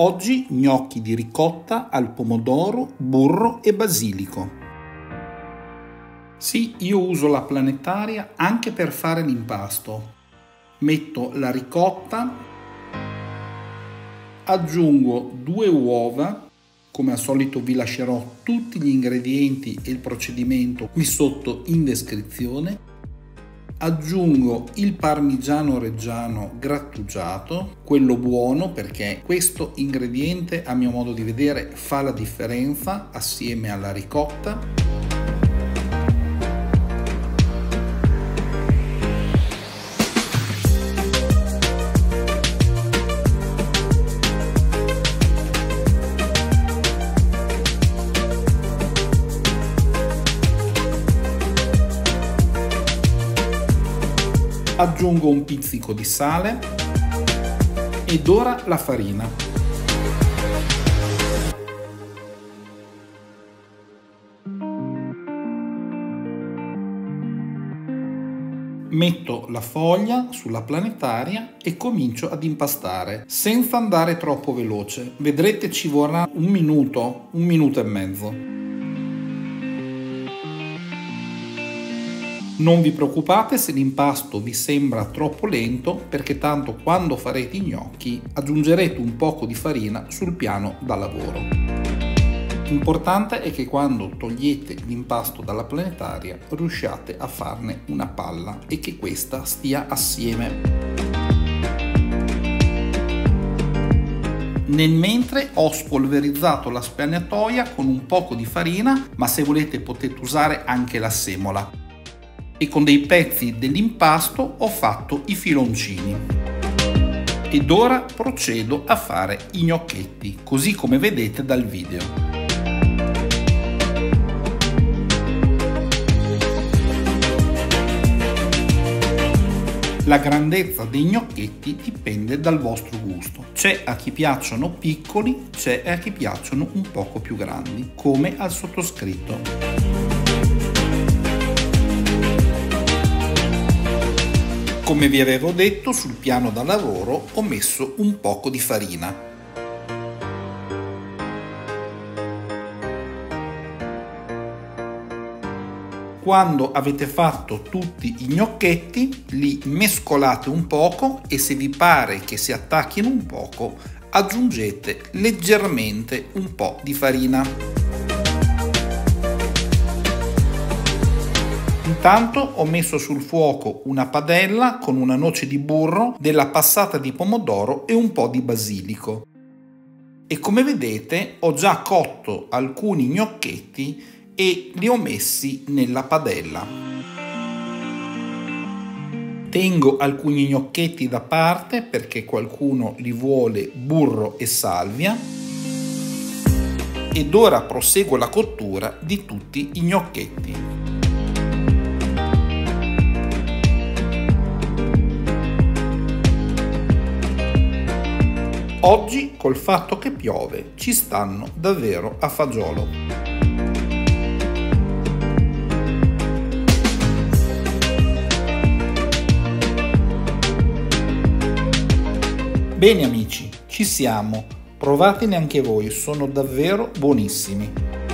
Oggi gnocchi di ricotta al pomodoro, burro e basilico. Sì, io uso la planetaria anche per fare l'impasto. Metto la ricotta, aggiungo due uova, come al solito vi lascerò tutti gli ingredienti e il procedimento qui sotto in descrizione aggiungo il parmigiano reggiano grattugiato, quello buono perché questo ingrediente a mio modo di vedere fa la differenza assieme alla ricotta aggiungo un pizzico di sale ed ora la farina. Metto la foglia sulla planetaria e comincio ad impastare senza andare troppo veloce. Vedrete ci vorrà un minuto, un minuto e mezzo. Non vi preoccupate se l'impasto vi sembra troppo lento perché tanto quando farete i gnocchi aggiungerete un poco di farina sul piano da lavoro. L'importante è che quando togliete l'impasto dalla planetaria riusciate a farne una palla e che questa stia assieme. Nel mentre ho spolverizzato la spianatoia con un poco di farina, ma se volete potete usare anche la semola e con dei pezzi dell'impasto ho fatto i filoncini. Ed ora procedo a fare i gnocchetti, così come vedete dal video. La grandezza dei gnocchetti dipende dal vostro gusto. C'è a chi piacciono piccoli, c'è a chi piacciono un poco più grandi, come al sottoscritto. Come vi avevo detto, sul piano da lavoro ho messo un poco di farina. Quando avete fatto tutti i gnocchetti, li mescolate un poco e se vi pare che si attacchino un poco, aggiungete leggermente un po' di farina. Intanto ho messo sul fuoco una padella con una noce di burro, della passata di pomodoro e un po' di basilico. E come vedete ho già cotto alcuni gnocchetti e li ho messi nella padella. Tengo alcuni gnocchetti da parte perché qualcuno li vuole burro e salvia ed ora proseguo la cottura di tutti i gnocchetti. Oggi col fatto che piove ci stanno davvero a fagiolo. Bene amici, ci siamo. Provateli anche voi, sono davvero buonissimi.